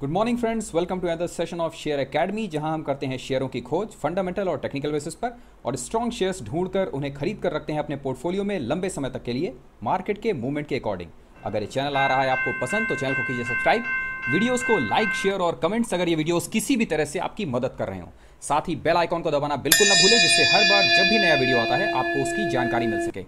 Good morning friends welcome to other session of share academy जहाँ हम करते हैं शेयरों की खोज फंडामेंटल और टेक्निकल बेसिस पर, और स्ट्रॉन्ग शेयर्स ढूंढकर उन्हें खरीद कर रखते हैं अपने पोर्टफोलियो में लंबे समय तक के लिए मार्केट के मूवमेंट के अकॉर्डिंग अगर ये चैनल आ रहा है आपको पसंद तो चैनल को कीजिए सब्सक्राइब वीडियोस को लाइक शेयर और कमेंट्स अगर ये वीडियोस किसी भी तरह से आपकी मदद कर रहे हो. साथ ही बेल आइकॉन को दबाना बिल्कुल ना भूलें, जिससे हर बार जब भी नया वीडियो आता है, आपको उसकी जानकारी मिल सके.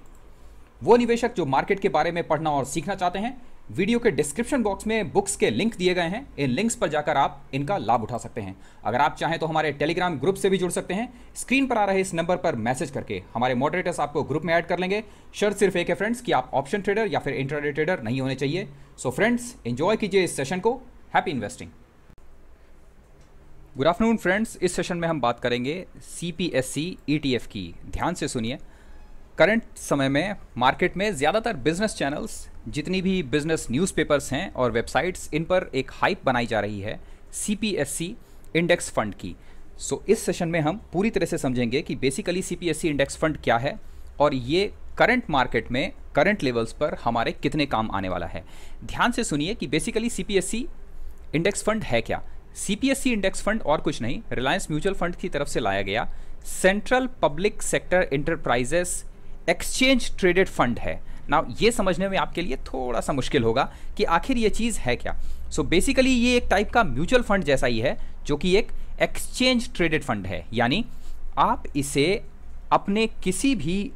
वो निवेशक जो मार्केट के बारे में पढ़ना और सीखना चाहते हैं वीडियो के डिस्क्रिप्शन बॉक्स में बुक्स के लिंक दिए गए हैं। इन लिंक्स पर जाकर आप इनका लाभ उठा सकते हैं। अगर आप चाहें तो हमारे टेलीग्राम ग्रुप से भी जुड़ सकते हैं। स्क्रीन पर आ रहे इस नंबर पर मैसेज करके हमारे मॉडरेटर्स आपको ग्रुप में ऐड कर लेंगे। शर्त सिर्फ़ एक है फ्रेंड्स कि आप ऑप्शन ट्रेडर या फिर इंटरडे ट्रेडर नहीं होने चाहिए। सो फ्रेंड्स एंजॉय कीजिए इस सेशन को। Happy investing good afternoon friends इस सेशन में हम बात करेंगे सी पी एस सी की। ध्यान से सुनिए। करंट समय में मार्केट में ज़्यादातर बिज़नेस चैनल्स जितनी भी बिज़नेस न्यूज़पेपर्स हैं और वेबसाइट्स इन पर एक हाइप बनाई जा रही है C P S E index fund की। सो so, इस सेशन में हम पूरी तरह से समझेंगे कि basically C P S E index fund क्या है और ये करंट मार्केट में करंट लेवल्स पर हमारे कितने काम आने वाला है। ध्यान से सुनिए कि basically C P S E index fund है क्या। C P S E index fund और कुछ नहीं रिलायंस म्यूचुअल फंड की तरफ़ से लाया गया। Central public sector enterprises exchange traded fund है। ना ये समझने में आपके लिए थोड़ा सा मुश्किल होगा कि आखिर ये चीज़ है क्या। सो so बेसिकली ये एक टाइप का म्यूचुअल फंड जैसा ही है, जो कि एक एक्सचेंज ट्रेडेड फंड है। यानी आप इसे अपने किसी भी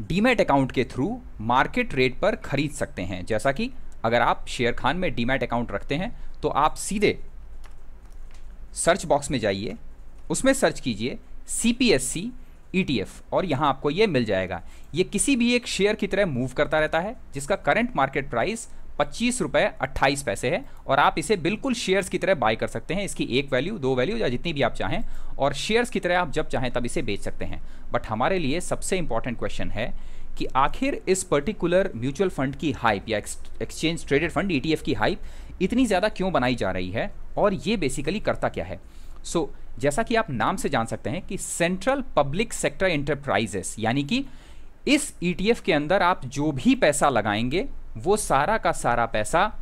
डीमेट अकाउंट के थ्रू मार्केट रेट पर खरीद सकते हैं। जैसा कि अगर आप शेयर खान में डीमेट अकाउंट रखते हैं तो आप सीधे सर्च बॉक्स में जाइए, उसमें सर्च कीजिए C P S E ETF और यहाँ आपको ये मिल जाएगा। ये किसी भी एक शेयर की तरह मूव करता रहता है, जिसका करंट मार्केट प्राइस पच्चीस रुपये अट्ठाईस पैसे है, और आप इसे बिल्कुल शेयर्स की तरह बाय कर सकते हैं। इसकी एक वैल्यू दो वैल्यू या जितनी भी आप चाहें, और शेयर्स की तरह आप जब चाहें तब इसे बेच सकते हैं। बट हमारे लिए सबसे इंपॉर्टेंट क्वेश्चन है कि आखिर इस पर्टिकुलर म्यूचुअल फंड की हाइप या एक्सचेंज ट्रेडेड फंड ETF की हाइप इतनी ज़्यादा क्यों बनाई जा रही है, और ये बेसिकली करता क्या है? सो so, जैसा कि आप नाम से जान सकते हैं कि सेंट्रल पब्लिक सेक्टर इंटरप्राइजेस यानी कि इस ईटीएफ e के अंदर आप जो भी पैसा लगाएँगे वो सारा का सारा पैसा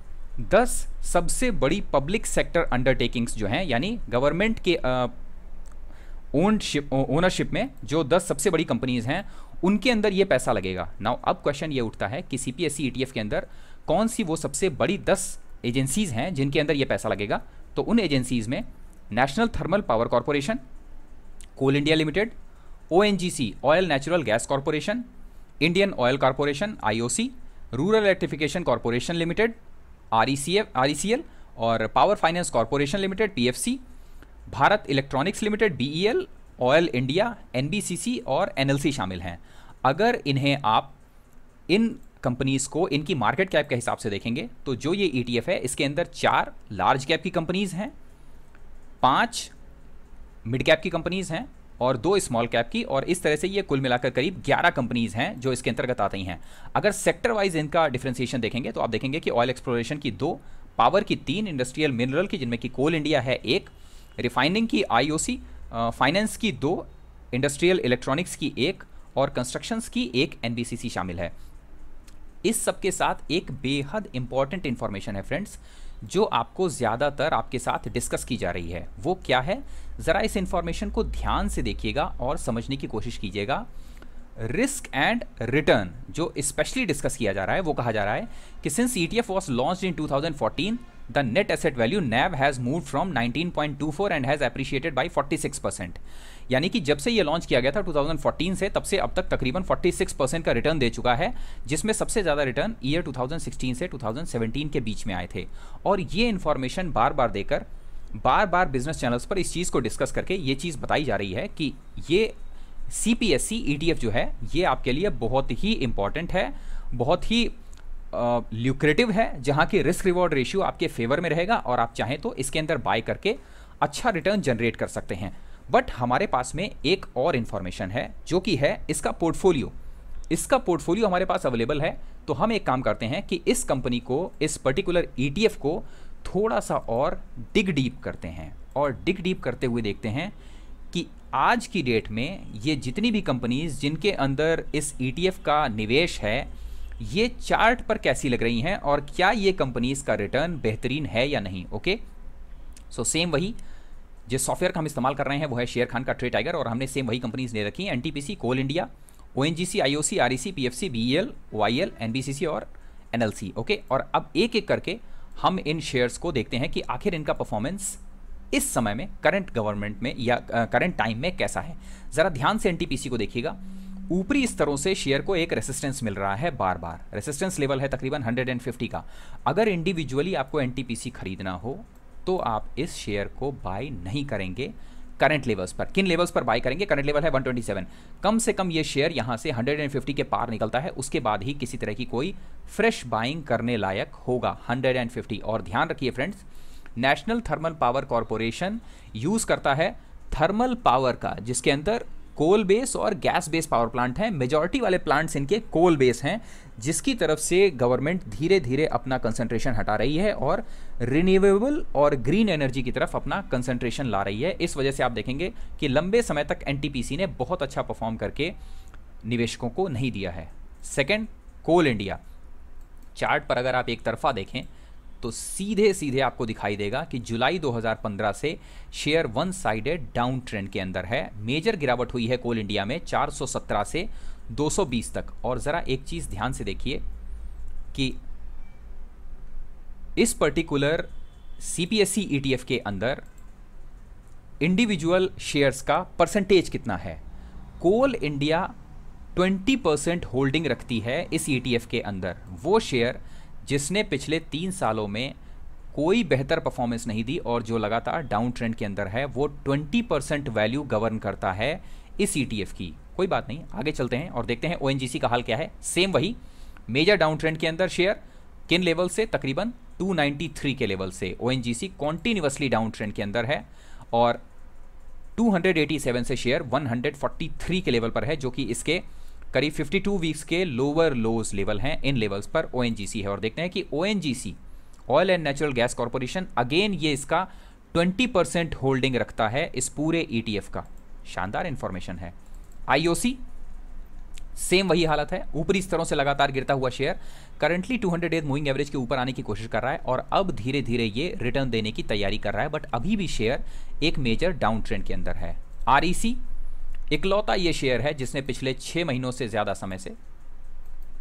10 सबसे बड़ी पब्लिक सेक्टर अंडरटेकिंग्स जो हैं यानी गवर्नमेंट के ओनशिप ओनरशिप में जो 10 सबसे बड़ी कंपनीज़ हैं उनके अंदर ये पैसा लगेगा। नाउ अब क्वेश्चन ये उठता है कि सीपीएससी ईटीएफ e के अंदर कौन सी वो सबसे बड़ी 10 एजेंसीज हैं जिनके अंदर ये पैसा लगेगा? तो उन एजेंसीज में national thermal power corporation, coal India limited ONGC oil natural gas corporation, Indian oil corporation IOC rural electrification corporation limited, R E और power finance corporation limited PFC Bharat electronics limited BEL oil India NBCC और NLC शामिल हैं। अगर इन्हें आप इन companies को, इनकी market cap के हिसाब से देखेंगे तो जो ये ई e है, इसके अंदर चार लार्ज कैप की कंपनीज़ हैं। पाँच मिड कैप की कंपनीज़ हैं और दो स्मॉल कैप की, और इस तरह से ये कुल मिलाकर करीब 11 कंपनीज़ हैं जो इसके अंतर्गत आती हैं अगर सेक्टर वाइज इनका डिफ्रेंसिएशन देखेंगे तो आप देखेंगे कि ऑयल एक्सप्लोरेशन की दो, पावर की तीन, इंडस्ट्रियल मिनरल की, जिनमें कि कोल इंडिया है एक, रिफाइनिंग की आईओसी फाइनेंस की दो, इंडस्ट्रियल इलेक्ट्रॉनिक्स की एक, और कंस्ट्रक्शंस की एक एनबीसीसी शामिल है। इस सब के साथ एक बेहद इंपॉर्टेंट इंफॉर्मेशन है फ्रेंड्स जो आपको ज़्यादातर आपके साथ डिस्कस की जा रही है। वो क्या है? ज़रा इस इंफॉर्मेशन को ध्यान से देखिएगा और समझने की कोशिश कीजिएगा। रिस्क एंड रिटर्न जो स्पेशली डिस्कस किया जा रहा है, वो कहा जा रहा है कि since E T F was launch in 2014 the net asset value NAV has move from 19.24 and has appreciated by 46 percent यानी कि जब से ये लॉन्च किया गया था 2014 से, तब से अब तक तकरीबन 46 परसेंट का रिटर्न दे चुका है, जिसमें सबसे ज़्यादा रिटर्न ईयर 2016 से 2017 के बीच में आए थे। और ये इन्फॉर्मेशन बार बार देकर, बार बार बिज़नेस चैनल्स पर इस चीज़ को डिस्कस करके ये चीज़ बताई जा रही है कि ये सी पी टी एफ़ जो है, ये आपके लिए बहुत ही इंपॉर्टेंट है, बहुत ही ल्यूक्रेटिव है, जहाँ की रिस्क रिवॉर्ड रेशियो आपके फेवर में रहेगा और आप चाहें तो इसके अंदर बाय करके अच्छा रिटर्न जनरेट कर सकते हैं। बट हमारे पास में एक और इन्फॉर्मेशन है, जो कि है इसका पोर्टफोलियो इसका पोर्टफोलियो हमारे पास अवेलेबल है तो हम एक काम करते हैं कि इस कंपनी को, इस पर्टिकुलर ई e को थोड़ा सा और डिग डीप करते हैं। और डिग डीप करते हुए देखते हैं कि आज की डेट में ये जितनी भी कंपनीज़ जिनके अंदर इस ई e का निवेश है ये चार्ट पर कैसी लग रही हैं और क्या ये कंपनीज़ का रिटर्न बेहतरीन है या नहीं, ओके? सो सेम वही, जिस सॉफ्टवेयर का हम इस्तेमाल कर रहे हैं, वो है शेयर खान का ट्रेड टाइगर और हमने सेम वही कंपनीज़ ले रखी हैं NTPC coal India O N G C I O C R E C P F C B E L Y L N B C C N L C okay? और अब एक एक करके हम इन शेयर्स को देखते हैं कि आखिर इनका परफॉर्मेंस इस समय में करंट गवर्नमेंट में या करंट टाइम में कैसा है। ज़रा ध्यान से एनटीपीसी को देखिएगा। ऊपरी स्तरों से शेयर को एक रेसिस्टेंस मिल रहा है बार बार रेसिस्टेंस लेवल है तकरीबन 150 का। अगर इंडिविजुअली आपको एनटीपीसी खरीदना हो तो आप इस शेयर को बाय नहीं करेंगे करंट लेवल्स पर। किन लेवल्स पर बाय करेंगे? करंट लेवल है 127 कम से कम ये शेयर यहाँ से 150 के पार निकलता है, उसके बाद ही किसी तरह की कोई फ्रेश बाइंग करने लायक होगा। 150 और ध्यान रखिए friends national thermal power corporation use करता है थर्मल पावर का, जिसके अंदर कोल बेस और गैस बेस पावर प्लांट हैं। मेजॉरिटी वाले प्लांट्स इनके कोल बेस हैं, जिसकी तरफ़ से गवर्नमेंट धीरे धीरे अपना कंसंट्रेशन हटा रही है और रिन्यूएबल और ग्रीन एनर्जी की तरफ़ अपना कंसंट्रेशन ला रही है। इस वजह से आप देखेंगे कि लंबे समय तक एनटीपीसी ने बहुत अच्छा परफॉर्म करके निवेशकों को नहीं दिया है। सेकेंड कोल इंडिया। चार्ट पर अगर आप एक तरफा देखें तो सीधे सीधे आपको दिखाई देगा कि जुलाई 2015 से share one sided down trend के अंदर है। मेजर गिरावट हुई है कोल इंडिया में 417 से 220 तक। और ज़रा एक चीज़ ध्यान से देखिए कि इस पर्टिकुलर सीपीएससी ईटीएफ के अंदर इंडिविजुअल शेयर्स का परसेंटेज कितना है? कोल इंडिया 20 परसेंट होल्डिंग रखती है इस ईटीएफ के अंदर। वो शेयर जिसने पिछले तीन सालों में कोई बेहतर परफॉर्मेंस नहीं दी और जो लगातार डाउन ट्रेंड के अंदर है, वो 20 परसेंट वैल्यू गवर्न करता है इस ई e की। कोई बात नहीं, आगे चलते हैं और देखते हैं ओएनजीसी का हाल क्या है। सेम वही मेजर डाउन ट्रेंड के अंदर शेयर किन लेवल से? तकरीबन 293 के लेवल से। O N continuously down trend के अंदर है और 287 से शेयर 143 के लेवल पर है, जो कि इसके करीब 52 वीक्स के लोअर लोज लेवल हैं, इन लेवल्स पर ओ है और देखते हैं कि ONGC oil and natural gas corporation again ये इसका 20 परसेंट होल्डिंग रखता है इस पूरे ई e का। शानदार इंफॉर्मेशन है। आईओसी सेम वही हालत है। ऊपरी स्तरों से लगातार गिरता हुआ share currently 200 days moving average के ऊपर आने की कोशिश कर रहा है और अब धीरे धीरे ये रिटर्न देने की तैयारी कर रहा है बट अभी भी शेयर एक मेजर डाउन ट्रेंड के अंदर है। आरईसी इकलौता ये शेयर है जिसने पिछले छः महीनों से ज़्यादा समय से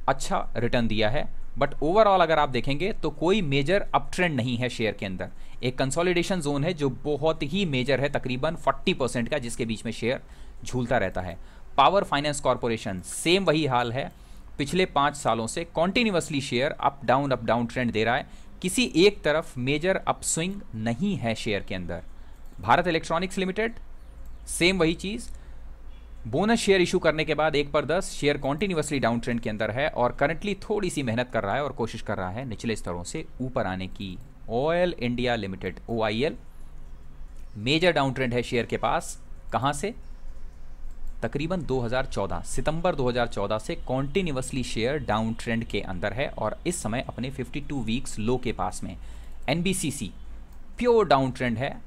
अच्छा रिटर्न दिया है बट ओवरऑल अगर आप देखेंगे तो कोई मेजर अप ट्रेंड नहीं है शेयर के अंदर। एक कंसोलिडेशन जोन है जो बहुत ही मेजर है, तकरीबन 40 परसेंट का, जिसके बीच में शेयर झूलता रहता है। पावर फाइनेंस कॉरपोरेशन सेम वही हाल है। पिछले पाँच सालों से continuously share up down up down trend दे रहा है। किसी एक तरफ़ मेजर अप स्विंग नहीं है शेयर के अंदर। भारत इलेक्ट्रॉनिक्स लिमिटेड सेम वही चीज़। बोनस शेयर इशू करने के बाद एक पर दस शेयर कॉन्टिन्यूसली डाउन ट्रेंड के अंदर है और करंटली थोड़ी सी मेहनत कर रहा है और कोशिश कर रहा है निचले स्तरों से ऊपर आने की। Oil India limited OIL major down trend है शेयर के पास। कहाँ से? तकरीबन 2014 सितंबर 2014 से कॉन्टिन्यूसली शेयर डाउन ट्रेंड के अंदर है और इस समय अपने 52 वीक्स लो के पास में। एनबीसीसी प्योर डाउन ट्रेंड है।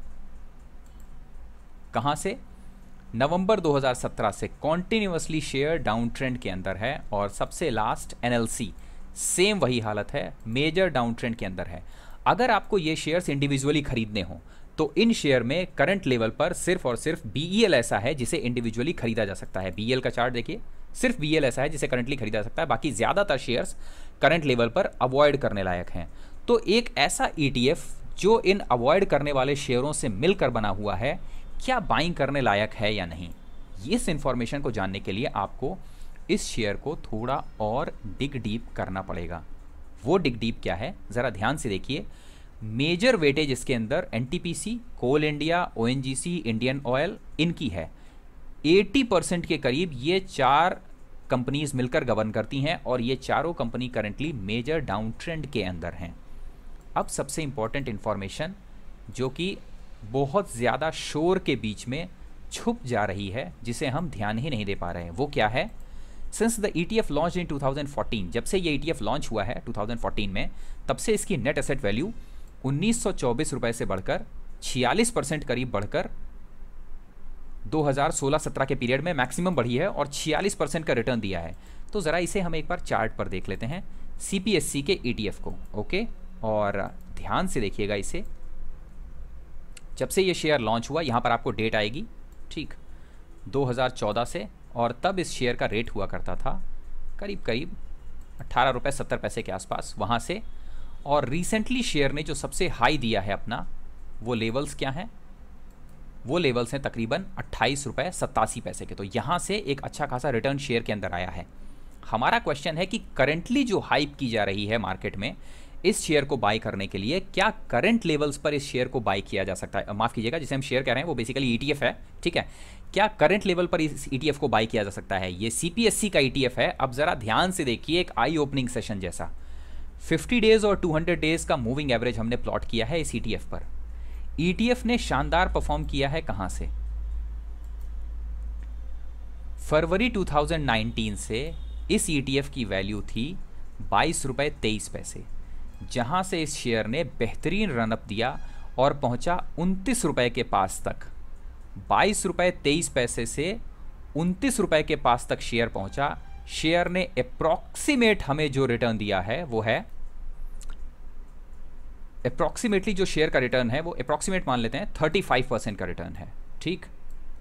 कहाँ से? नवंबर 2017 से कॉन्टिन्यूसली शेयर डाउन ट्रेंड के अंदर है और सबसे लास्ट एनएलसी सेम वही हालत है मेजर डाउन ट्रेंड के अंदर है। अगर आपको ये शेयर्स इंडिविजुअली खरीदने हो तो इन शेयर में करंट लेवल पर सिर्फ़ और सिर्फ़ बी e ऐसा है जिसे इंडिविजुअली खरीदा जा सकता है। बीएल का चार्ट देखिए, सिर्फ़ बीएल ऐसा है जिसे करंटली खरीदा जा सकता है, बाकी ज़्यादातर शेयर्स करंट लेवल पर अवॉइड करने लायक हैं। तो एक ऐसा ई e जो इन अवॉइड करने वाले शेयरों से मिलकर बना हुआ है क्या बाइंग करने लायक है या नहीं? इस इंफॉर्मेशन को जानने के लिए आपको इस शेयर को थोड़ा और डिग डीप करना पड़ेगा। वो डिग डीप क्या है? ज़रा ध्यान से देखिए। मेजर वेटेज इसके अंदर NTPC coal India ONGC Indian oil इनकी है। 80 परसेंट के करीब ये चार कंपनीज़ मिलकर गवर्न करती हैं और ये चारों company currently major down trend के अंदर हैं। अब सबसे इंपॉर्टेंट इंफॉर्मेशन जो कि बहुत ज़्यादा शोर के बीच में छुप जा रही है, जिसे हम ध्यान ही नहीं दे पा रहे हैं। वो क्या है? Since the E T F launch in 2014 जब से ये ई टी एफ़ लॉन्च हुआ है 2014 में, तब से इसकी नेट एसेट वैल्यू उन्नीस सौ चौबीस रुपए से बढ़कर 46 परसेंट करीब बढ़कर 2016-17 के पीरियड में मैक्सिमम बढ़ी है और 46 परसेंट का रिटर्न दिया है। तो ज़रा इसे हम एक बार चार्ट पर देख लेते हैं सी पी एस सी के ई टी एफ़ को ओके और ध्यान से देखिएगा इसे। जब से ये शेयर लॉन्च हुआ, यहाँ पर आपको डेट आएगी, ठीक 2014 से, और तब इस शेयर का रेट हुआ करता था करीब करीब अट्ठारह रुपये सत्तर पैसे के आसपास, वहाँ से। और रिसेंटली शेयर ने जो सबसे हाई दिया है अपना, वो लेवल्स क्या हैं? वो लेवल्स हैं तकरीबन अट्ठाईस रुपये सत्तासी पैसे के। तो यहाँ से एक अच्छा खासा रिटर्न शेयर के अंदर आया है। हमारा क्वेश्चन है कि करेंटली जो हाइप की जा रही है मार्केट में इस शेयर को बाय करने के लिए क्या करंट लेवल्स पर इस शेयर को बाय किया जा सकता है? माफ़ कीजिएगा, जिसे हम शेयर कह रहे हैं, वो बेसिकली ईटीएफ है, ठीक है? क्या करंट लेवल पर इस ईटीएफ को बाय किया जा सकता है? ये सीपीएससी का ईटीएफ है। अब ज़रा ध्यान से देखिए एक आई ओपनिंग सेशन जैसा। 50 डेज़ और 200 डेज़ का मूविंग एवरेज हमने प्लॉट किया है इस ईटीएफ पर। ईटीएफ ने शानदार परफॉर्म किया है कहाँ से? फरवरी 2019 से इस ईटीएफ की वैल्यू थी बाईस रुपए तेईस पैसे। जहाँ से इस शेयर ने बेहतरीन रनअप दिया और पहुँचा उनतीस रुपए के पास तक। बाईस रुपए तेईस पैसे से उनतीस रुपए के पास तक शेयर पहुँचा। शेयर ने अप्रॉक्सीमेट हमें जो रिटर्न दिया है, वो है अप्रॉक्सीमेटली जो शेयर का रिटर्न है, वो अप्रॉक्सीमेट मान लेते हैं थर्टी फाइव परसेंट का रिटर्न है। ठीक?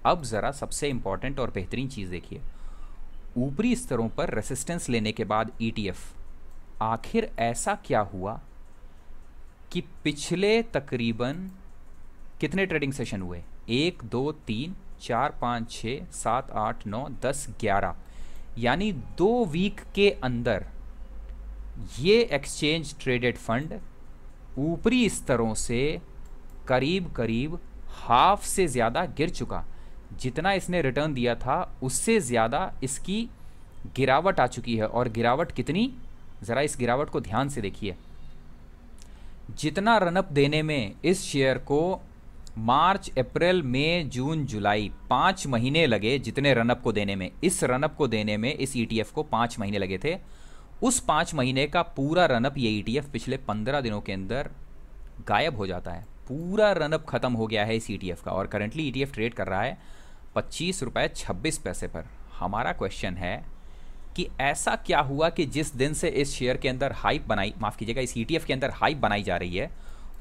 अब ज़रा सबसे इंपॉर्टेंट और बेहतरीन चीज़ देखिए। ऊपरी स्तरों पर रेसिस्टेंस लेने के बाद ईटीएफ e आखिर ऐसा क्या हुआ कि पिछले तकरीबन कितने ट्रेडिंग सेशन हुए? एक, दो, तीन, चार, पाँच, छः, सात, आठ, नौ, दस, ग्यारह। यानी दो वीक के अंदर ये एक्सचेंज ट्रेडेड फंड ऊपरी स्तरों से करीब करीब हाफ़ से ज़्यादा गिर चुका। जितना इसने रिटर्न दिया था, उससे ज़्यादा इसकी गिरावट आ चुकी है। और गिरावट कितनी? ज़रा इस गिरावट को ध्यान से देखिए। जितना रनअप देने में इस शेयर को मार्च, अप्रैल, मई, जून, जुलाई पाँच महीने लगे जितने रनअप को देने में। इस रनअप को देने में इस ईटीएफ को पाँच महीने लगे थे। उस पाँच महीने का पूरा रनअप ये ईटीएफ पिछले पंद्रह दिनों के अंदर गायब हो जाता है। पूरा रनअप खत्म हो गया है इस ईटीएफ का और करंटली ईटीएफ ट्रेड कर रहा है पच्चीस रुपये छब्बीस पैसे पर। हमारा क्वेश्चन है कि ऐसा क्या हुआ कि जिस दिन से इस शेयर के अंदर हाइप बनाई, माफ़ कीजिएगा, इस ईटीएफ के अंदर हाइप बनाई जा रही है,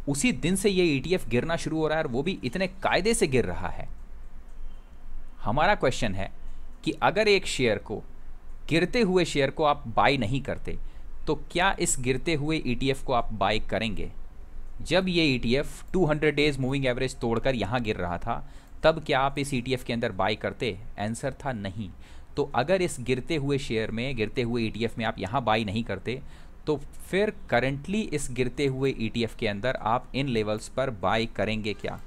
उसी दिन से ये ईटीएफ गिरना शुरू हो रहा है और वो भी इतने कायदे से गिर रहा है। हमारा क्वेश्चन है कि अगर एक शेयर को, गिरते हुए शेयर को आप बाय नहीं करते तो क्या इस गिरते हुए ईटीएफ को आप बाय करेंगे? जब ये ईटीएफ 200 डेज़ मूविंग एवरेज तोड़कर यहाँ गिर रहा था, तब क्या आप इस ईटीएफ के अंदर बाय करते? आंसर था नहीं। तो अगर इस गिरते हुए शेयर में, गिरते हुए ईटीएफ में आप यहाँ बाई नहीं करते तो फिर करंटली इस गिरते हुए ईटीएफ के अंदर आप इन लेवल्स पर बाई करेंगे क्या?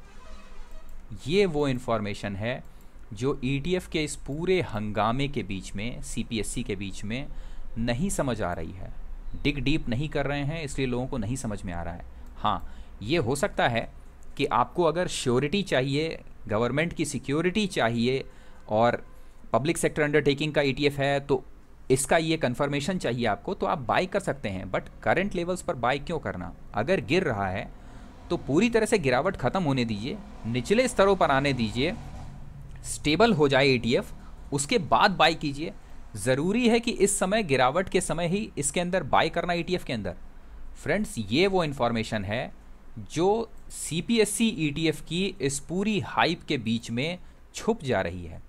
ये वो इन्फॉर्मेशन है जो ईटीएफ के इस पूरे हंगामे के बीच में सीपीएससी के बीच में नहीं समझ आ रही है। डिग डीप नहीं कर रहे हैं, इसलिए लोगों को नहीं समझ में आ रहा है। हाँ ये हो सकता है कि आपको अगर श्योरिटी चाहिए गवर्नमेंट की सिक्योरिटी चाहिए और पब्लिक सेक्टर अंडरटेकिंग का ईटीएफ है तो इसका ये कन्फर्मेशन चाहिए आपको तो आप बाई कर सकते हैं। बट करंट लेवल्स पर बाई क्यों करना? अगर गिर रहा है तो पूरी तरह से गिरावट खत्म होने दीजिए, निचले स्तरों पर आने दीजिए स्टेबल हो जाए ईटीएफ उसके बाद बाई कीजिए। ज़रूरी है कि इस समय गिरावट के समय ही इसके अंदर बाई करना ईटीएफ के अंदर। फ्रेंड्स ये वो इन्फॉर्मेशन है जो सी पी एस सी ई की इस पूरी हाइप के बीच में छुप जा रही है।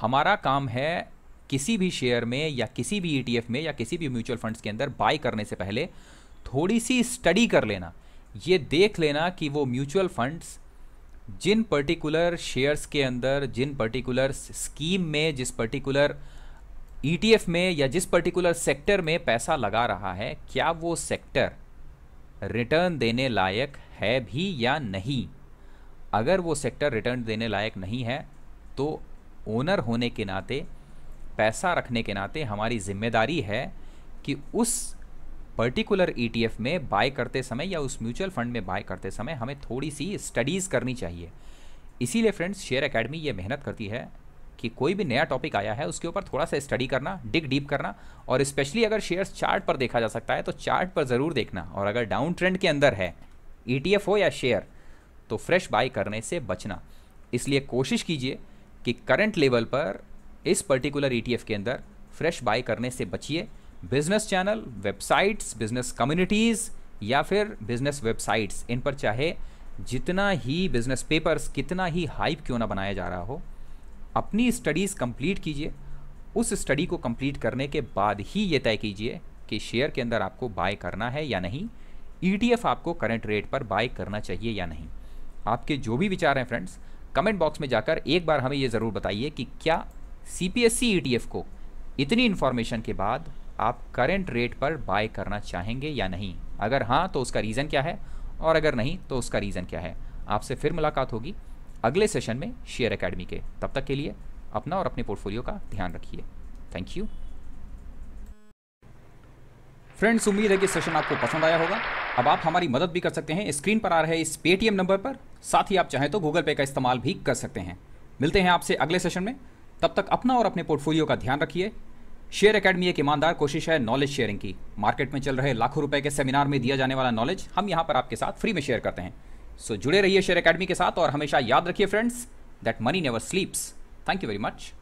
हमारा काम है किसी भी शेयर में या किसी भी ईटीएफ में या किसी भी म्यूचुअल फंड्स के अंदर बाय करने से पहले थोड़ी सी स्टडी कर लेना। ये देख लेना कि वो म्यूचुअल फंड्स जिन पर्टिकुलर शेयर्स के अंदर, जिन पर्टिकुलर स्कीम में, जिस पर्टिकुलर ईटीएफ में या जिस पर्टिकुलर सेक्टर में पैसा लगा रहा है, क्या वो सेक्टर रिटर्न देने लायक है भी या नहीं? अगर वो सेक्टर रिटर्न देने लायक नहीं है तो ओनर होने के नाते, पैसा रखने के नाते हमारी ज़िम्मेदारी है कि उस पर्टिकुलर ईटीएफ e में बाय करते समय या उस म्यूचुअल फंड में बाय करते समय हमें थोड़ी सी स्टडीज़ करनी चाहिए। इसीलिए फ्रेंड्स शेयर एकेडमी ये मेहनत करती है कि कोई भी नया टॉपिक आया है, उसके ऊपर थोड़ा सा स्टडी करना डिग डीप करना और स्पेशली अगर शेयर्स चार्ट पर देखा जा सकता है तो चार्ट पर ज़रूर देखना। और अगर डाउन ट्रेंड के अंदर है ई e हो या शेयर तो फ्रेश बाई करने से बचना। इसलिए कोशिश कीजिए कि करंट लेवल पर इस पर्टिकुलर ईटीएफ के अंदर फ्रेश बाय करने से बचिए। Business channel websites business communities या फिर बिज़नेस वेबसाइट्स इन पर चाहे जितना ही बिज़नेस पेपर्स कितना ही हाइप क्यों ना बनाया जा रहा हो, अपनी स्टडीज़ कंप्लीट कीजिए। उस स्टडी को कंप्लीट करने के बाद ही ये तय कीजिए कि शेयर के अंदर आपको बाय करना है या नहीं ईटीएफ e आपको करंट रेट पर बाय करना चाहिए या नहीं। आपके जो भी विचार हैं फ्रेंड्स कमेंट बॉक्स में जाकर एक बार हमें ये ज़रूर बताइए कि क्या सी पी एस को इतनी इन्फॉर्मेशन के बाद आप करेंट रेट पर बाय करना चाहेंगे या नहीं? अगर हाँ तो उसका रीज़न क्या है? और अगर नहीं तो उसका रीज़न क्या है? आपसे फिर मुलाकात होगी अगले सेशन में शेयर अकेडमी के। तब तक के लिए अपना और अपने पोर्टफोलियो का ध्यान रखिए। थैंक यू फ्रेंड्स उम्मीद है कि सेशन आपको पसंद आया होगा। अब आप हमारी मदद भी कर सकते हैं। स्क्रीन पर आ रहे इस पेटीएम नंबर पर। साथ ही आप चाहें तो गूगल पे का इस्तेमाल भी कर सकते हैं। मिलते हैं आपसे अगले सेशन में। तब तक अपना और अपने पोर्टफोलियो का ध्यान रखिए। शेयर अकेडमी एक ईमानदार कोशिश है नॉलेज शेयरिंग की। मार्केट में चल रहे लाखों रुपए के सेमिनार में दिया जाने वाला नॉलेज हम यहाँ पर आपके साथ फ्री में शेयर करते हैं। सो so, जुड़े रहिए शेयर अकेडमी के साथ और हमेशा याद रखिए friends that money never sleeps thank you very much